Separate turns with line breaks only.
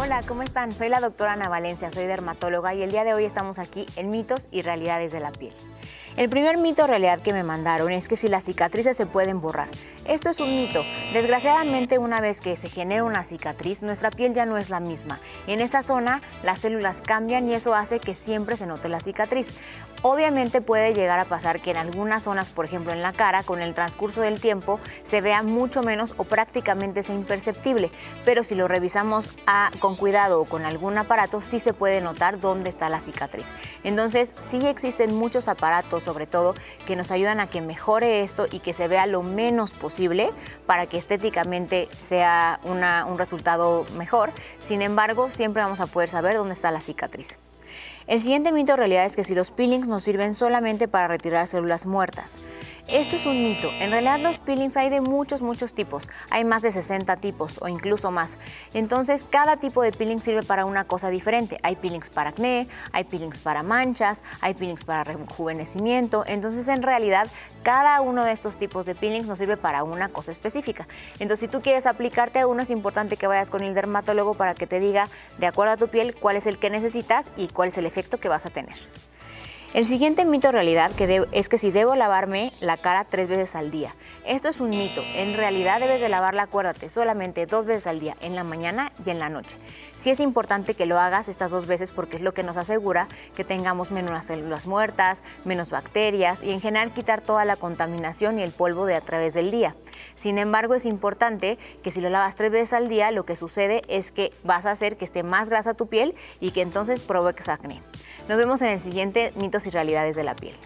Hola, ¿cómo están? Soy la doctora Ana Valencia, soy dermatóloga y el día de hoy estamos aquí en mitos y realidades de la piel. El primer mito o realidad que me mandaron es que si las cicatrices se pueden borrar. Esto es un mito. Desgraciadamente, una vez que se genera una cicatriz, nuestra piel ya no es la misma. En esa zona, las células cambian y eso hace que siempre se note la cicatriz. Obviamente puede llegar a pasar que en algunas zonas, por ejemplo en la cara, con el transcurso del tiempo se vea mucho menos o prácticamente sea imperceptible, pero si lo revisamos con cuidado o con algún aparato sí se puede notar dónde está la cicatriz. Entonces sí existen muchos aparatos sobre todo que nos ayudan a que mejore esto y que se vea lo menos posible para que estéticamente sea un resultado mejor. Sin embargo, siempre vamos a poder saber dónde está la cicatriz. El siguiente mito en realidad es que si los peelings nos sirven solamente para retirar células muertas. Esto es un mito. En realidad los peelings hay de muchos, muchos tipos. Hay más de 60 tipos o incluso más. Entonces cada tipo de peeling sirve para una cosa diferente. Hay peelings para acné, hay peelings para manchas, hay peelings para rejuvenecimiento. Entonces en realidad cada uno de estos tipos de peelings nos sirve para una cosa específica. Entonces si tú quieres aplicarte a uno es importante que vayas con el dermatólogo para que te diga de acuerdo a tu piel cuál es el que necesitas y cuál es el efecto que vas a tener. El siguiente mito realidad que es que si debo lavarme la cara tres veces al día. Esto es un mito. En realidad debes de lavarla, acuérdate, solamente dos veces al día, en la mañana y en la noche. Sí es importante que lo hagas estas dos veces porque es lo que nos asegura que tengamos menos células muertas, menos bacterias y en general quitar toda la contaminación y el polvo de a través del día. Sin embargo, es importante que si lo lavas tres veces al día, lo que sucede es que vas a hacer que esté más grasa tu piel y que entonces provoques acné. Nos vemos en el siguiente Mitos y Realidades de la Piel.